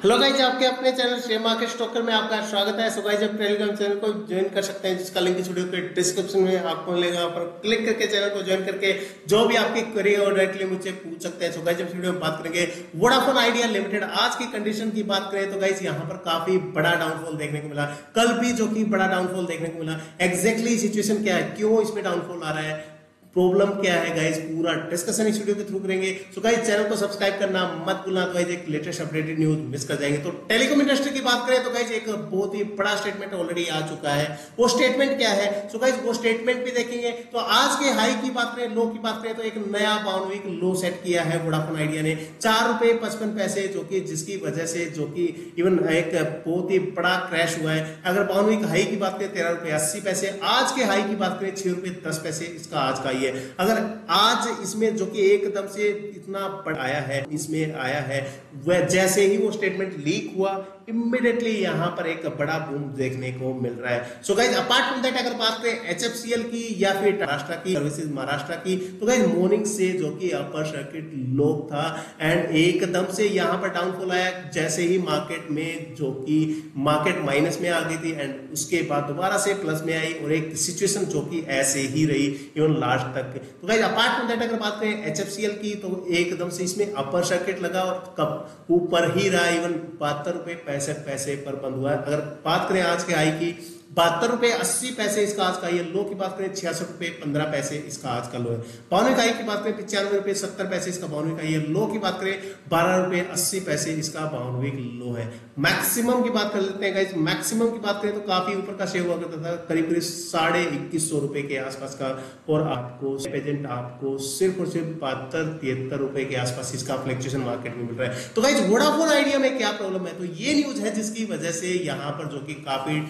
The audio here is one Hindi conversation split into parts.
हेलो गाइज़ आपके अपने चैनल शेयर मार्केट स्टॉकर में आपका स्वागत है। सो गाइज़ आप टेलीग्राम चैनल को ज्वाइन कर सकते हैं, जिसका लिंक इस वीडियो के डिस्क्रिप्शन में आपको मिलेगा। पर क्लिक करके चैनल को ज्वाइन करके जो भी आपकी क्वेरी और डायरेक्टली मुझसे पूछ सकते हैं। सो गाइज़ इस वीडियो में बात करेंगे वोडाफोन आइडिया लिमिटेड आज की कंडीशन की बात करें तो गाइज़ यहाँ पर काफ़ी बड़ा डाउनफॉल देखने को मिला। कल भी जो की बड़ा डाउनफॉल देखने को मिला। एक्जैक्टली सिचुएशन क्या है? क्यों इसमें डाउनफॉल आ रहा है? प्रॉब्लम क्या है गाइज़ पूरा डिस्कशन इस वीडियो के थ्रू करेंगे। सो गाइज़ चैनल को सब्सक्राइब करना मत भूलना। तो गाइज़ एक लेटेस्ट अपडेटेड न्यूज़ मिस कर जाएँगे। तो टेलीकॉम इंडस्ट्री की बात करें तो गाइज़ एक बहुत ही बड़ा स्टेटमेंट ऑलरेडी आ चुका है। वो स्टेटमेंट क्या है? सो गाइज़ वो स्टेटमेंट भी देखेंगे। तो आज के हाई की बात करें लो की बात करें तो एक नया बाउंड लो सेट किया है वोडाफोन आइडिया ने। चार रुपए पचपन पैसे, जो कि जिसकी वजह से, जो कि इवन एक बहुत ही बड़ा क्रैश हुआ है। अगर बाउंड वीक हाई की बात करें, तेरह रुपए अस्सी पैसे। आज के हाई की बात करें, छह रुपए दस पैसे इसका आज का है। अगर आज इसमें जो कि एकदम से इतना आया है, इसमें आया है, वह जैसे ही वो स्टेटमेंट लीक हुआ इमिडिएटली यहाँ पर एक बड़ा बूम देखने को मिल रहा है। So guys apart from that अगर बात करें एचएफसीएल की या फिर महाराष्ट्र की सर्विसेज़ महाराष्ट्र की तो गाइज़ मॉर्निंग से जो कि अपर सर्किट लो था एंड एकदम से यहाँ पर डाउनफॉल आया। जैसे ही मार्केट में जो कि मार्केट माइनस में आ गई थी एंड उसके बाद दोबारा से प्लस में आई और एक सिचुएशन जो कि ऐसे ही रही इवन लास्ट तक। तो गाइज़ अपार्ट फ्रॉम दैट अगर बात करें एचएफसीएल की तो एकदम से इसमें अपर सर्किट लगा और कब ऊपर ही रहा इवन बहत्तर रुपए पैंसठ पैसे पर बंद हुआ है। अगर बात करें आज के आई की बहत्तर रुपए, अस्सी पैसे इसका आज का ये लो की बात करें, छियासठ रुपए, पंद्रह पैसे इसका आज का लो है। बावन इकाई की बात करें, पिचानवे रुपए, सत्तर पैसे इसका बावन इकाई है लो की बात करें, बारह रुपए, अस्सी पैसे इसका बावनवे लो है। मैक्सिमम की बात कर लेते हैं मैक्सिमम की बात करें तो काफ़ी ऊपर का शेयर हुआ करता था, करीब करीब साढ़े इक्कीस सौ रुपए के आसपास का, और आपको प्रेजेंट आपको सिर्फ़ और सिर्फ़ बहत्तर, तिहत्तर रुपए के आसपास इसका फ्लेक्चुएशन मार्केट में मिल रहा है। तो गाइज़ वोडाफोन आइडिया में क्या प्रॉब्लम है? तो ये न्यूज़ है जिसकी वजह से यहाँ पर जो कि काफ़ी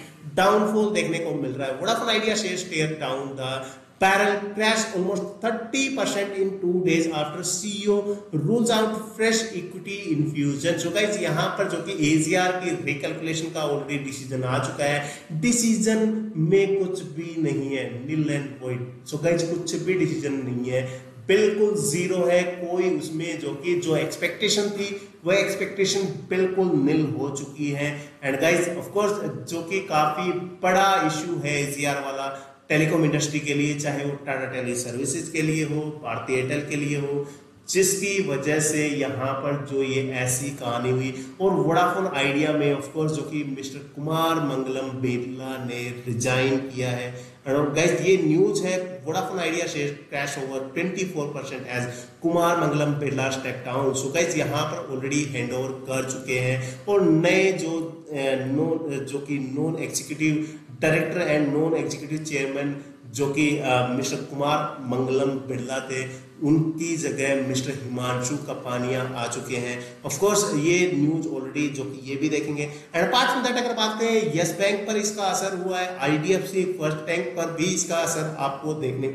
डाउनफॉल देखने को मिल रहा है। Vodafone Idea share tear down the peril crash almost 30 percent in two days after CEO rules out fresh equity infusion जो गाइस यहाँ पर जो कि एजीआर की रिकैलकुलेशन का ऑलरेडी डिसीज़न आ चुका है। डिसीज़न में कुछ भी नहीं है nil and point so guys कुछ भी डिसीज़न नहीं है। बिल्कुल ज़ीरो है, कोई उसमें जो कि, जो एक्सपेक्टेशन थी, वह एक्सपेक्टेशन बिल्कुल निल हो चुकी है। एंड गाइस ऑफ़ कोर्स जो कि काफ़ी बड़ा इशू है एजीआर वाला टेलीकॉम इंडस्ट्री के लिए, चाहे वो टाटा टेली सर्विसेज़ के लिए हो, भारतीय एयरटेल के लिए हो जिसकी वजह से यहाँ पर जो ये ऐसी कहानी हुई और वोडाफोन आइडिया में ऑफ़ कोर्स जो कि मिस्टर कुमार मंगलम बिरला ने रिजाइन किया है। गाइस ये न्यूज़ है, Vodafone Idea share crash over 24 percent as Kumar Mangalam Birla step down so guys यहाँ पर ऑलरेडी हैंड ओवर कर चुके हैं और नए जो नॉन जो कि non executive director and non executive chairman जो कि मिस्टर कुमार मंगलम बिरला थे, उनकी जगह मिस्टर हिमांशु कपानिया आ चुके हैं। ऑफ़ कोर्स ये न्यूज़ ऑलरेडी जो कि ये भी देखेंगे। एंड अपार्ट फ्रॉम दैट अगर बात करें यस बैंक पर इसका असर हुआ है आईडीएफसी फ़र्स्ट बैंक पर भी इसका असर आपको देखने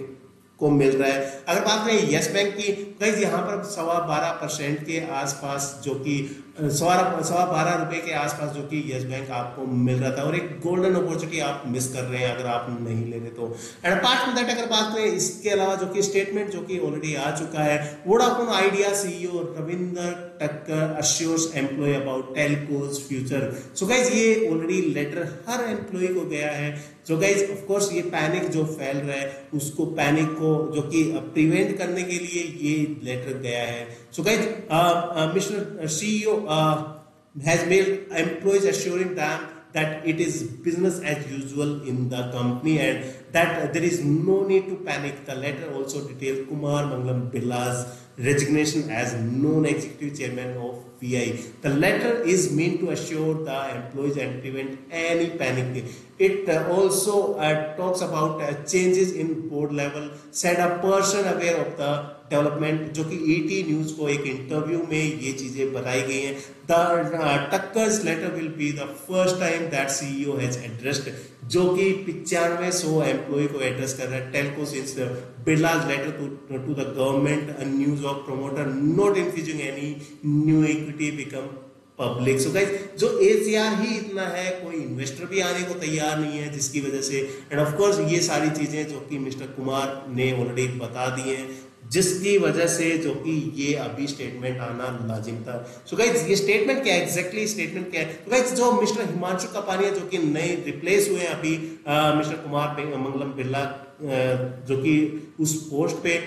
को मिल रहा है। अगर बात करें यस बैंक की कई यहाँ पर सवा बारह परसेंट के आसपास जो कि सवा सवा बारह रुपए के आसपास जो कि यस बैंक आपको मिल रहा था और एक गोल्डन अपॉर्चुनिटी आप मिस कर रहे हैं अगर आप नहीं ले रहे तो। एंड अपार्ट फ्रॉम दैट अगर बात करें इसके अलावा जो कि स्टेटमेंट जो कि ऑलरेडी आ चुका है Vodafone Idea CEO Ravinder Takkar assures employee about telco's future so guys ये ऑलरेडी लेटर हर एम्प्लॉय को गया है। जो गाइज़ ऑफ़ कोर्स ये पैनिक जो फैल रहा है, उसको पैनिक को जो कि प्रिवेंट करने के लिए ये लेटर गया है। So guys mister CEO uh, has made employees assuring them that it is business as usual in the company and that uh, there is no need to panic. The letter also details Kumar Mangalam Billa's resignation as non-executive chairman of VI. The letter is meant to assure the employees and prevent any panic. It uh, also uh, talks about uh, changes in board level, said a person aware of the development जो कि ईटी e न्यूज को एक इंटरव्यू में ये चीजें बताई गई हैं the tuckers letter will be the first time that CEO has addressed जो कि पिचानवे सौ एम्प्लॉय को एड्रेस कर रहा है telco since Birla's letter to to the government a news of promoter not infusing any new equity become public so guys जो एसीआर ही इतना है, कोई इन्वेस्टर भी आने को तैयार नहीं है, जिसकी वजह से एंड ऑफ़ कोर्स ये सारी चीज़ें जो कि मिस्टर कुमार ने ऑलरेडी बता दी हैं जिसकी वजह से जो कि ये अभी स्टेटमेंट आना लाजिम था। सो गाइज़ ये स्टेटमेंट क्या है? एग्जैक्टली स्टेटमेंट क्या है? तो जो मिस्टर हिमांशु कपानिया जो कि नए रिप्लेस हुए अभी मिस्टर कुमार मंगलम बिरला जो कि उस पोस्ट पे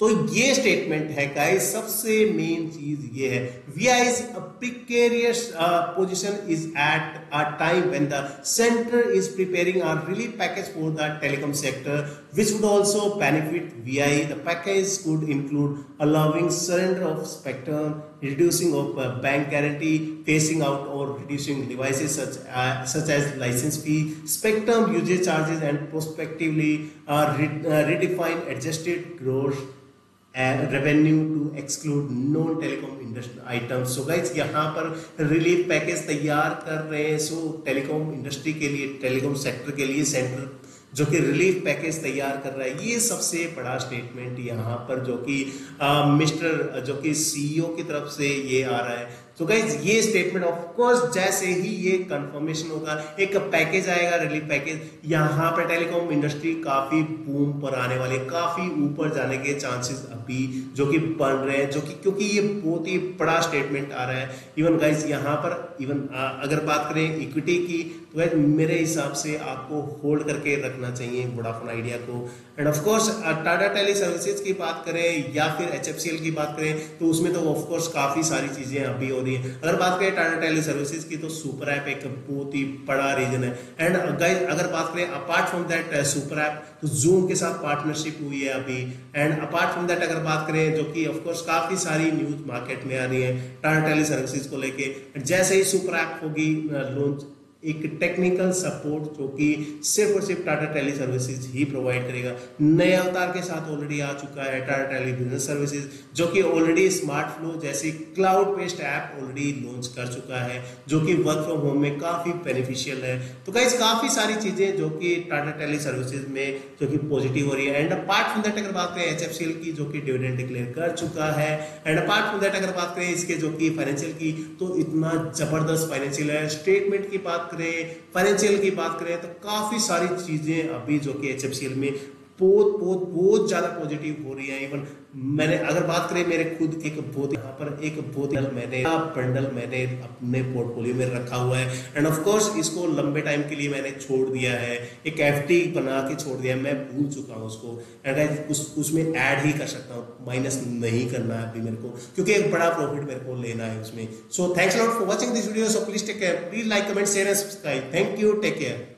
तो ये स्टेटमेंट है गाइस सबसे मेन चीज़ ये है। V I is a precarious position is at a time when the centre is preparing a relief package for the telecom sector which would also benefit V I the package could include allowing surrender of spectrum reducing of bank guarantee phasing out और reducing devices such as licence fee spectrum usage charges and prospectively redefine adjusted growth revenue to exclude non telecom industry item so guys यहाँ पर रिलीफ पैकेज तैयार कर रहे हैं। सो टेलीकॉम इंडस्ट्री के लिए टेलीकॉम सेक्टर के लिए सेंटर जो कि रिलीफ पैकेज तैयार कर रहा है, ये सबसे बड़ा स्टेटमेंट यहाँ पर जो कि मिस्टर, जो कि सीईओ की तरफ़ से ये आ रहा है। तो गाइज़ ये स्टेटमेंट ऑफ़ कोर्स जैसे ही ये कंफर्मेशन होगा, एक पैकेज आएगा रिलीफ पैकेज यहाँ पर टेलीकॉम इंडस्ट्री काफ़ी बूम पर आने वाली काफ़ी ऊपर जाने के चांसेस अभी जो कि बन रहे हैं, जो कि क्योंकि ये बहुत ही बड़ा स्टेटमेंट आ रहा है। इवन गाइज़ यहाँ पर इवन अगर बात करें इक्विटी की तो गाइज़ मेरे हिसाब से आपको होल्ड करके रखना चाहिए वोडाफोन आइडिया को। And of course Tata tele services की बात करें या फिर एच की बात करें तो उसमें तो ऑफकोर्स काफ़ी सारी चीज़ें अभी रही रही है। अगर बात करें टाटा टेली सर्विसेज़ की तो सुपर ऐप एक बहुत ही बड़ा रीजन है। एंड गाइज़ अगर बात करें apart from that super app तो जूम के साथ पार्टनरशिप हुई है अभी। एंड अपार्ट फ्रॉम दैट अगर बात करें जो कि ऑफकोर्स काफ़ी सारी न्यूज़ मार्केट में आ रही है टाटा टेली सर्विसेज़ को लेके। जैसे ही सुपर ऐप होगी लॉन्च uh, एक टेक्निकल सपोर्ट जो कि सिर्फ़ और सिर्फ़ टाटा टेली सर्विसेज़ ही प्रोवाइड करेगा। नए अवतार के साथ ऑलरेडी आ चुका है टाटा टेली बिज़नेस सर्विसेज़ जो कि ऑलरेडी स्मार्ट फ्लो जैसी cloud based app already launch कर चुका है, जो कि वर्क फ्रॉम होम में काफ़ी बेनिफिशियल है। तो गाइस काफ़ी सारी चीज़ें जो कि टाटा टेली सर्विसेज़ में जो कि पॉजिटिव हो रही है। एंड अपार्ट फ्रॉम दैट अगर बात करें एचएफसीएल की, जो कि डिविडेंड डिक्लेयर कर चुका है। एंड अपार्ट फ्रॉम दैट अगर बात करें इसके जो कि फाइनेंशियल की तो इतना ज़बरदस्त फाइनेंशियल है। स्टेटमेंट की बात करें फाइनेंशियल की बात करें तो काफ़ी सारी चीज़ें अभी जो कि एच में बहुत बहुत बहुत ज़्यादा पॉजिटिव हो रही है इवन मैंने अगर बात करें मेरे खुद एक बहुत, यहाँ पर एक बहुत मैंने बंडल मैंने अपने पोर्टफोलियो में रखा हुआ है। एंड ऑफ़ कोर्स इसको लंबे टाइम के लिए मैंने छोड़ दिया है। एक एफटी बना के छोड़ दिया मैं भूल चुका हूँ उसको। एंड उस, उसमें ऐड ही कर सकता हूँ माइनस नहीं करना है अभी मेरे को, क्योंकि एक बड़ा प्रॉफिट मेरे को लेना है उसमें। So thanks lot for watching this video so please take care please like comment share and subscribe thank you take care